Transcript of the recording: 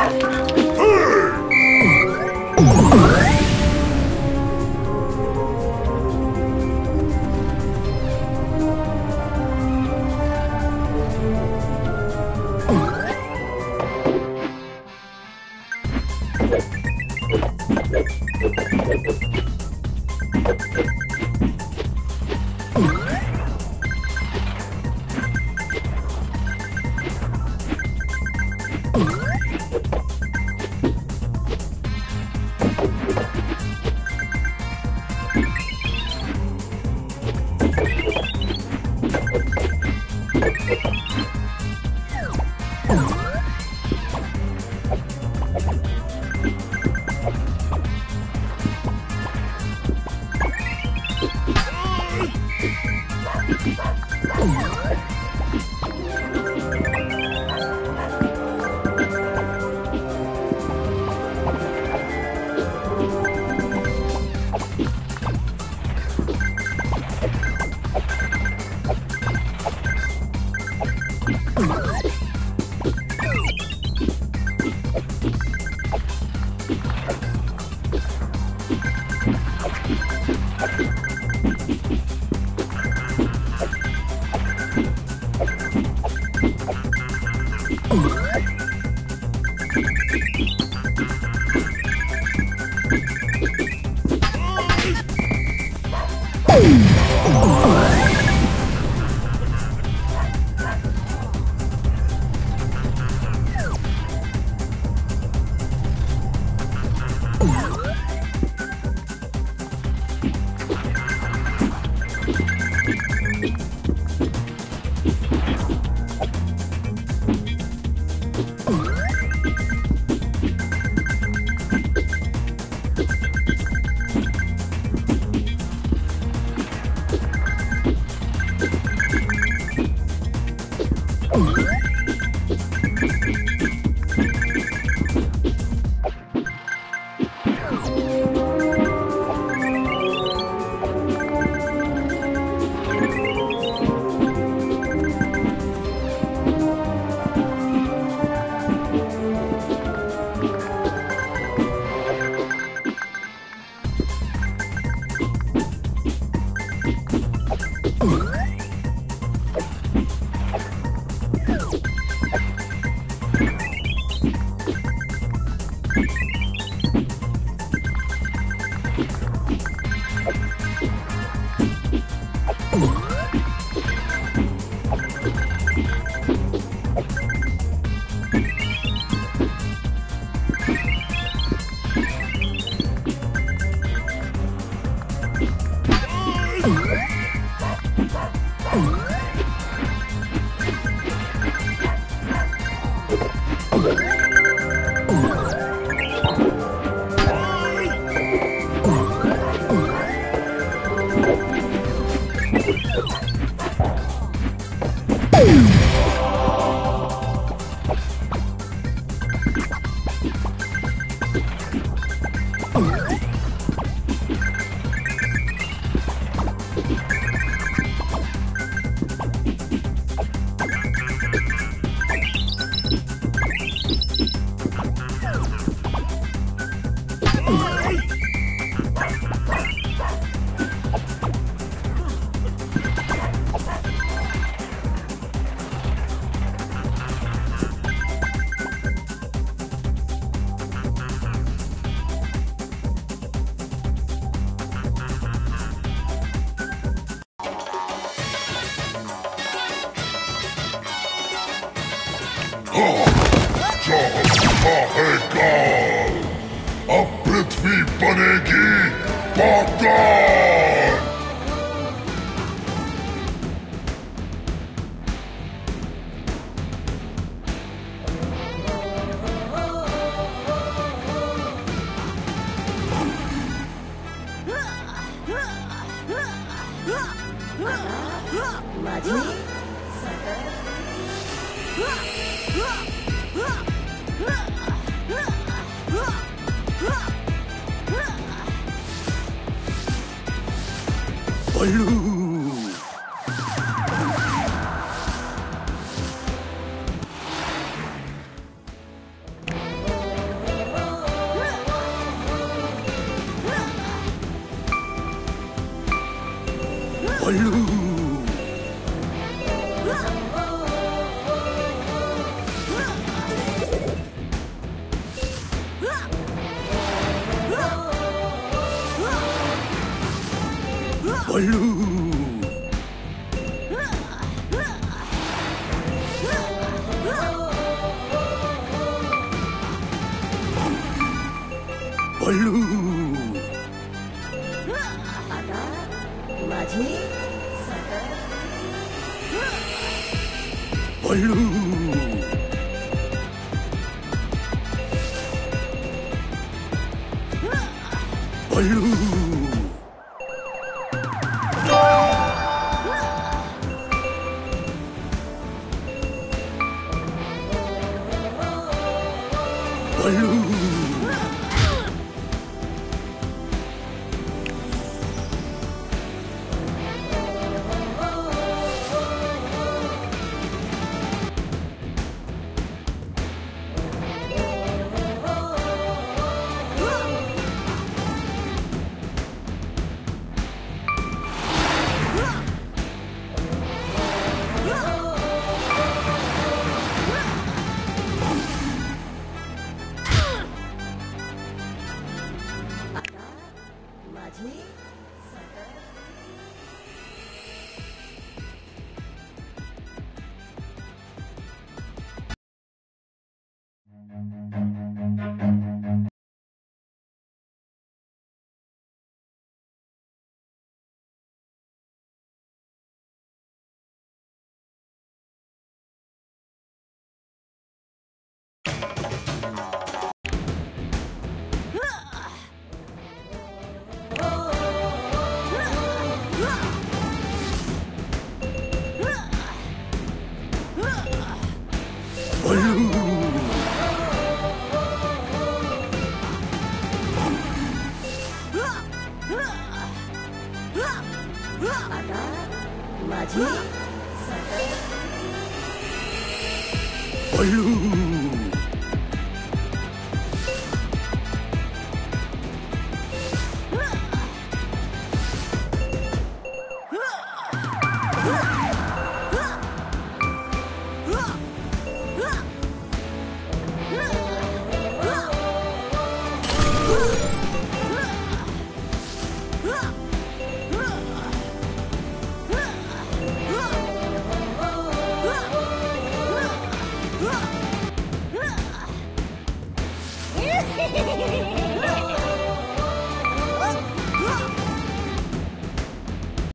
Bye. Oh! you Oh, oh, oh, Bipanechi Popcorn! Magic? 얼루 얼루 一路啊啊啊啊啊白龙。